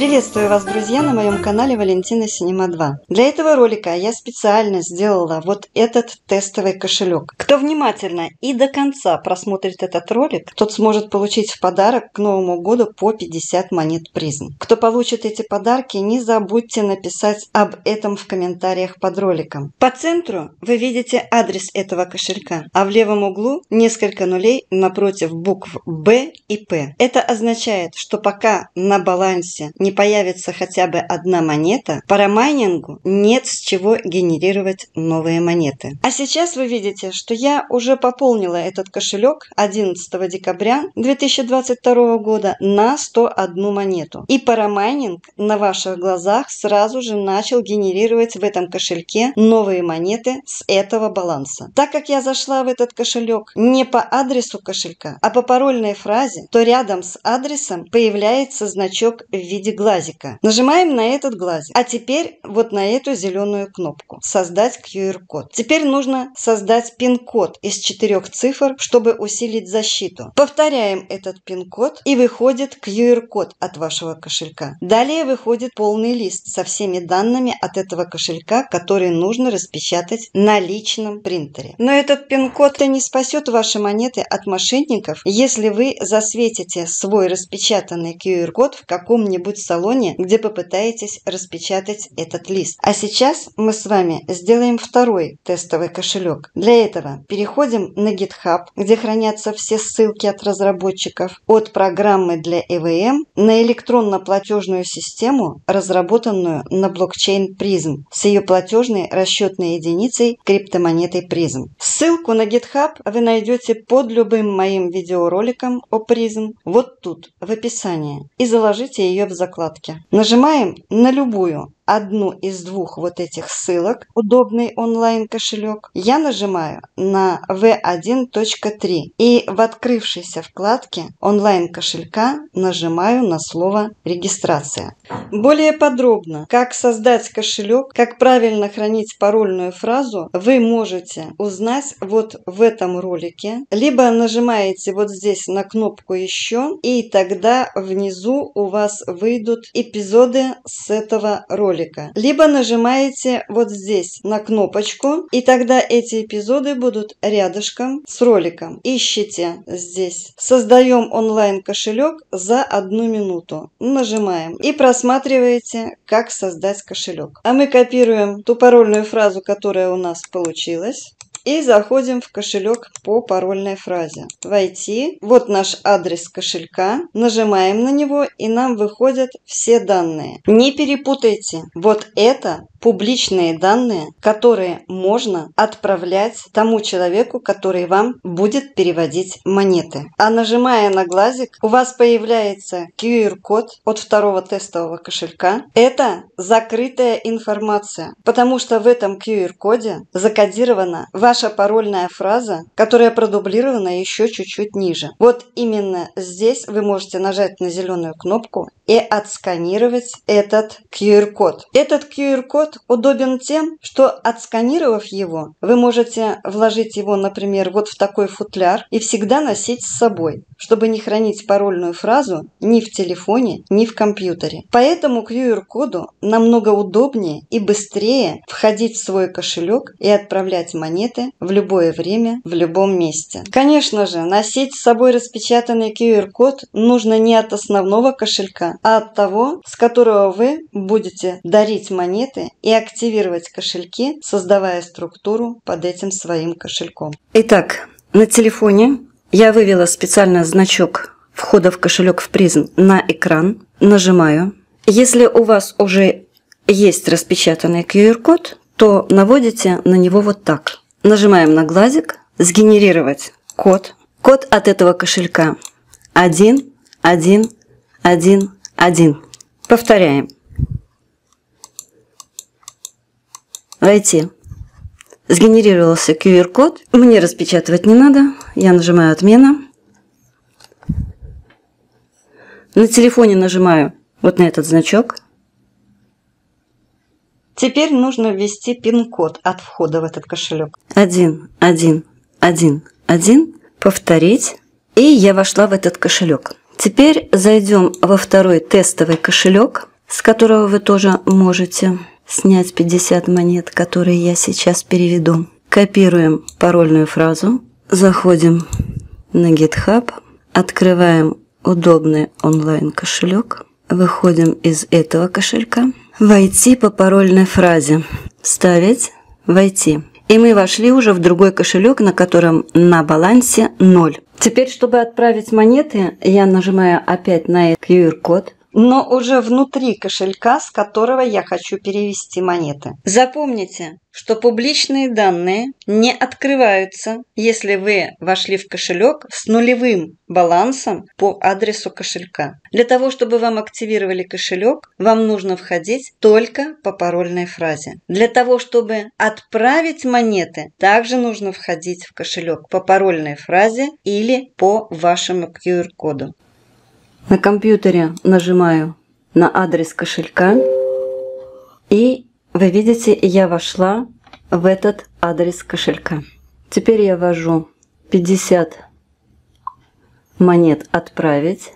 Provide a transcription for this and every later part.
Приветствую вас, друзья, на моем канале Валентина Синема 2. Для этого ролика я специально сделала вот этот тестовый кошелек. Кто внимательно и до конца просмотрит этот ролик, тот сможет получить в подарок к Новому году по 50 монет призм. Кто получит эти подарки, не забудьте написать об этом в комментариях под роликом. По центру вы видите адрес этого кошелька, а в левом углу несколько нулей напротив букв Б и П. Это означает, что пока на балансе не появится хотя бы одна монета, парамайнингу нет с чего генерировать новые монеты. А сейчас вы видите, что я уже пополнила этот кошелек 11 декабря 2022 года на 101 монету. И парамайнинг на ваших глазах сразу же начал генерировать в этом кошельке новые монеты с этого баланса. Так как я зашла в этот кошелек не по адресу кошелька, а по парольной фразе, то рядом с адресом появляется значок в виде глазика. Нажимаем на этот глазик. А теперь вот на эту зеленую кнопку. Создать QR-код. Теперь нужно создать пин-код из четырех цифр, чтобы усилить защиту. Повторяем этот пин-код и выходит QR-код от вашего кошелька. Далее выходит полный лист со всеми данными от этого кошелька, которые нужно распечатать на личном принтере. Но этот пин-код не спасет ваши монеты от мошенников, если вы засветите свой распечатанный QR-код в каком-нибудь салоне, где попытаетесь распечатать этот лист. А сейчас мы с вами сделаем второй тестовый кошелек. Для этого переходим на GitHub, где хранятся все ссылки от разработчиков, от программы для EVM на электронно-платежную систему, разработанную на блокчейн Prism с ее платежной расчетной единицей криптомонетой Prism. Ссылку на GitHub вы найдете под любым моим видеороликом о Prism вот тут, в описании, и заложите ее в закладке. Нажимаем на любую одну из двух вот этих ссылок, удобный онлайн-кошелек, я нажимаю на v1.3 и в открывшейся вкладке онлайн-кошелька нажимаю на слово «Регистрация». Более подробно, как создать кошелек, как правильно хранить парольную фразу, вы можете узнать вот в этом ролике, либо нажимаете вот здесь на кнопку «Еще», и тогда внизу у вас выйдут эпизоды с этого ролика ролика. Либо нажимаете вот здесь на кнопочку, и тогда эти эпизоды будут рядышком с роликом. Ищите здесь. Создаем онлайн кошелек за одну минуту. Нажимаем и просматриваете, как создать кошелек. А мы копируем ту парольную фразу, которая у нас получилась. И заходим в кошелек по парольной фразе. Войти. Вот наш адрес кошелька. Нажимаем на него и нам выходят все данные. Не перепутайте. Вот это публичные данные, которые можно отправлять тому человеку, который вам будет переводить монеты. А нажимая на глазик, у вас появляется QR-код от второго тестового кошелька. Это закрытая информация, потому что в этом QR-коде закодирована ваша парольная фраза, которая продублирована еще чуть-чуть ниже. Вот именно здесь вы можете нажать на зеленую кнопку и отсканировать этот QR-код. Этот QR-код код удобен тем, что отсканировав его, вы можете вложить его, например, вот в такой футляр и всегда носить с собой, чтобы не хранить парольную фразу ни в телефоне, ни в компьютере. Поэтому QR-коду намного удобнее и быстрее входить в свой кошелек и отправлять монеты в любое время, в любом месте. Конечно же, носить с собой распечатанный QR-код нужно не от основного кошелька, а от того, с которого вы будете дарить монеты и активировать кошельки, создавая структуру под этим своим кошельком. Итак, на телефоне я вывела специально значок входа в кошелек в призм на экран. Нажимаю. Если у вас уже есть распечатанный QR-код, то наводите на него вот так. Нажимаем на глазик, сгенерировать код. Код от этого кошелька 1, 1, 1, 1. Повторяем. Войти. Сгенерировался QR-код. Мне распечатывать не надо. Я нажимаю «Отмена». На телефоне нажимаю вот на этот значок. Теперь нужно ввести пин-код от входа в этот кошелек. Один, один, один, один. Повторить. И я вошла в этот кошелек. Теперь зайдем во второй тестовый кошелек, с которого вы тоже можете снять 50 монет, которые я сейчас переведу. Копируем парольную фразу, заходим на GitHub, открываем удобный онлайн кошелек, выходим из этого кошелька, войти по парольной фразе, вставить, войти. И мы вошли уже в другой кошелек, на котором на балансе 0. Теперь, чтобы отправить монеты, я нажимаю опять на QR-код, но уже внутри кошелька, с которого я хочу перевести монеты. Запомните, что публичные данные не открываются, если вы вошли в кошелек с нулевым балансом по адресу кошелька. Для того, чтобы вам активировали кошелек, вам нужно входить только по парольной фразе. Для того, чтобы отправить монеты, также нужно входить в кошелек по парольной фразе или по вашему QR-коду. На компьютере нажимаю на адрес кошелька и вы видите, я вошла в этот адрес кошелька. Теперь я ввожу 50 монет «Отправить»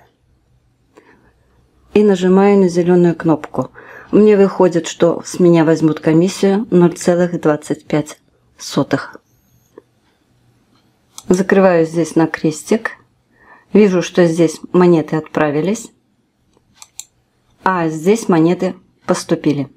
и нажимаю на зеленую кнопку. Мне выходит, что с меня возьмут комиссию 0,25. Закрываю здесь на крестик – Вижу, что здесь монеты отправились, а здесь монеты поступили.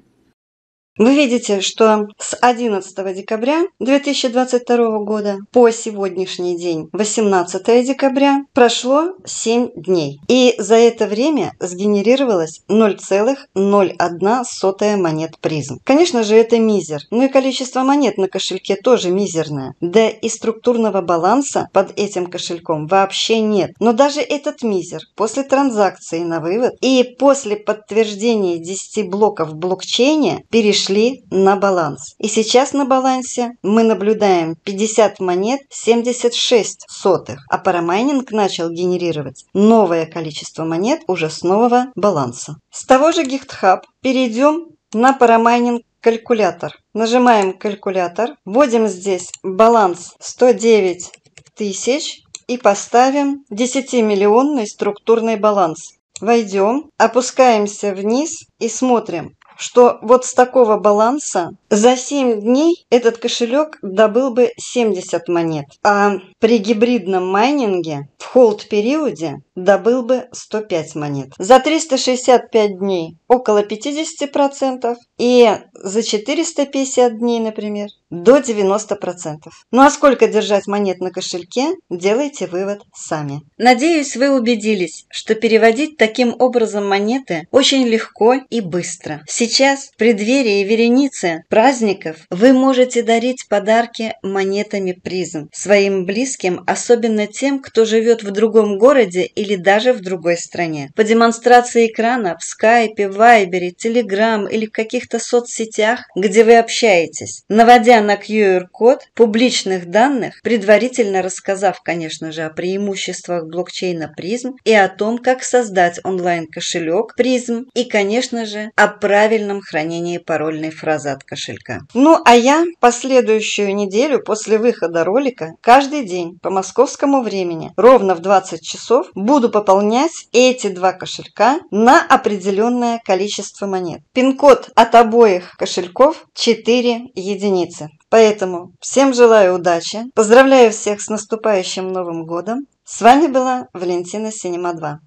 Вы видите, что с 11 декабря 2022 года по сегодняшний день, 18 декабря, прошло 7 дней. И за это время сгенерировалось 0,01 монет призм. Конечно же, это мизер. Ну и количество монет на кошельке тоже мизерное. Да и структурного баланса под этим кошельком вообще нет. Но даже этот мизер после транзакции на вывод и после подтверждения 10 блоков в блокчейне перешли перешли на баланс. И сейчас на балансе мы наблюдаем 50 монет 76 сотых, а парамайнинг начал генерировать новое количество монет уже с нового баланса. С того же GitHub перейдем на парамайнинг калькулятор. Нажимаем калькулятор, вводим здесь баланс 109 тысяч и поставим 10-миллионный структурный баланс. Войдем, опускаемся вниз и смотрим, что вот с такого баланса за 7 дней этот кошелек добыл бы 70 монет, а при гибридном майнинге в холд-периоде добыл бы 105 монет. За 365 дней около 50% и за 450 дней, например, до 90%. Ну а сколько держать монет на кошельке, делайте вывод сами. Надеюсь, вы убедились, что переводить таким образом монеты очень легко и быстро. Сейчас, в преддверии вереницы праздников, вы можете дарить подарки монетами призм своим близким, особенно тем, кто живет в другом городе или даже в другой стране. По демонстрации экрана в скайпе, вайбере, телеграм или в каких-то соцсетях, где вы общаетесь, наводя на QR-код публичных данных, предварительно рассказав, конечно же, о преимуществах блокчейна призм и о том, как создать онлайн-кошелек призм и, конечно же, о правильном хранении парольной фразы от кошелька. Ну, а я последующую неделю после выхода ролика каждый день по московскому времени ровно в 20 часов буду пополнять эти два кошелька на определенное количество монет. Пин-код от обоих кошельков 4 единицы. Поэтому всем желаю удачи, поздравляю всех с наступающим Новым годом. С вами была Валентина Синема 2.